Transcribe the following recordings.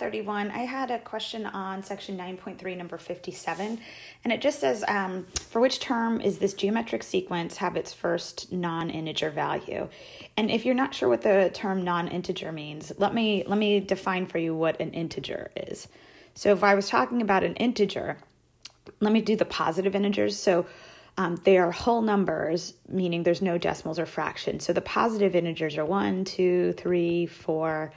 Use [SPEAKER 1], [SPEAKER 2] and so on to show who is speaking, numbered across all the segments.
[SPEAKER 1] 31, I had a question on section 9.3, number 57, and it just says, um, for which term is this geometric sequence have its first non-integer value? And if you're not sure what the term non-integer means, let me let me define for you what an integer is. So if I was talking about an integer, let me do the positive integers. So um, they are whole numbers, meaning there's no decimals or fractions. So the positive integers are one, two, three, four,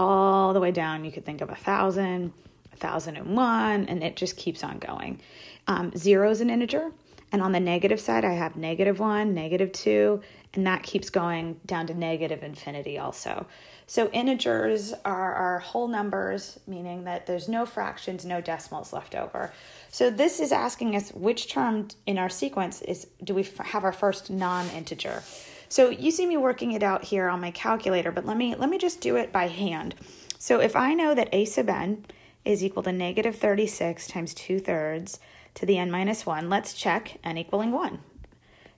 [SPEAKER 1] all the way down. You could think of a thousand, a thousand and one, and it just keeps on going. Um, zero is an integer, and on the negative side, I have negative one, negative two, and that keeps going down to negative infinity also. So integers are our whole numbers, meaning that there's no fractions, no decimals left over. So this is asking us which term in our sequence is do we have our first non-integer. So you see me working it out here on my calculator, but let me let me just do it by hand. So if I know that a sub n is equal to negative 36 times 2 thirds to the n minus 1, let's check n equaling 1.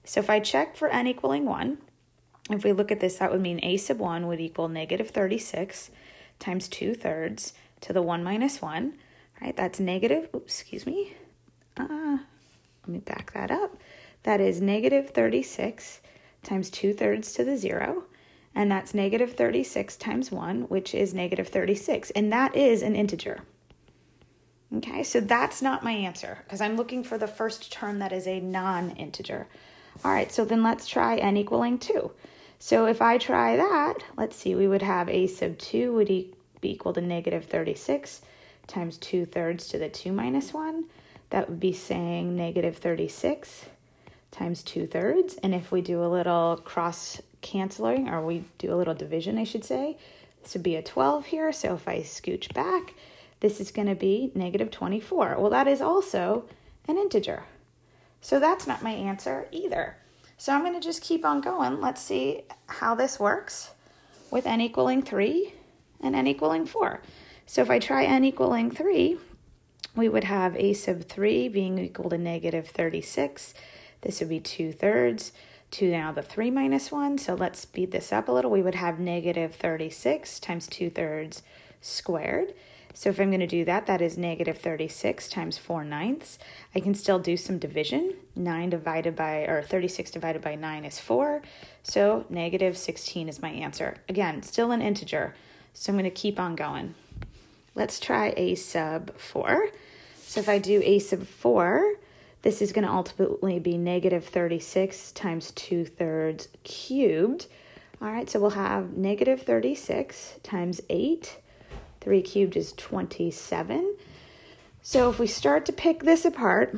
[SPEAKER 1] So if I check for n equaling 1, if we look at this, that would mean a sub 1 would equal negative 36 times 2 thirds to the 1 minus 1. Right, that's negative, oops, excuse me. Uh, let me back that up. That is negative 36 times 2 thirds to the 0, and that's negative 36 times 1, which is negative 36, and that is an integer. Okay, so that's not my answer because I'm looking for the first term that is a non-integer. All right, so then let's try n equaling 2. So if I try that, let's see, we would have a sub 2 would e be equal to negative 36 times 2 thirds to the 2 minus 1. That would be saying negative 36 times 2 thirds. And if we do a little cross canceling, or we do a little division, I should say, this would be a 12 here. So if I scooch back, this is going to be negative 24. Well, that is also an integer. So that's not my answer either. So I'm going to just keep on going. Let's see how this works with n equaling 3 and n equaling 4. So if I try n equaling 3, we would have a sub 3 being equal to negative 36 this would be 2 thirds to now the 3 minus 1. So let's speed this up a little. We would have negative 36 times 2 thirds squared. So if I'm going to do that, that is negative 36 times 4 ninths. I can still do some division. 9 divided by, or 36 divided by 9 is 4. So negative 16 is my answer. Again, still an integer. So I'm going to keep on going. Let's try a sub 4. So if I do a sub 4, this is going to ultimately be negative 36 times 2 thirds cubed. All right, so we'll have negative 36 times 8. 3 cubed is 27. So if we start to pick this apart,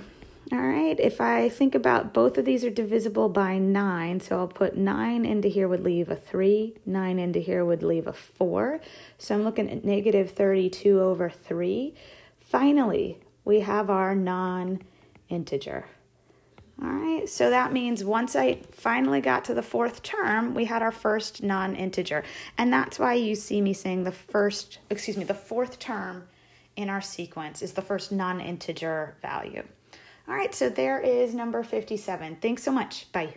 [SPEAKER 1] all right, if I think about both of these are divisible by 9, so I'll put 9 into here would leave a 3, 9 into here would leave a 4. So I'm looking at negative 32 over 3. Finally, we have our non integer. All right, so that means once I finally got to the fourth term, we had our first non-integer. And that's why you see me saying the first, excuse me, the fourth term in our sequence is the first non-integer value. All right, so there is number 57. Thanks so much. Bye.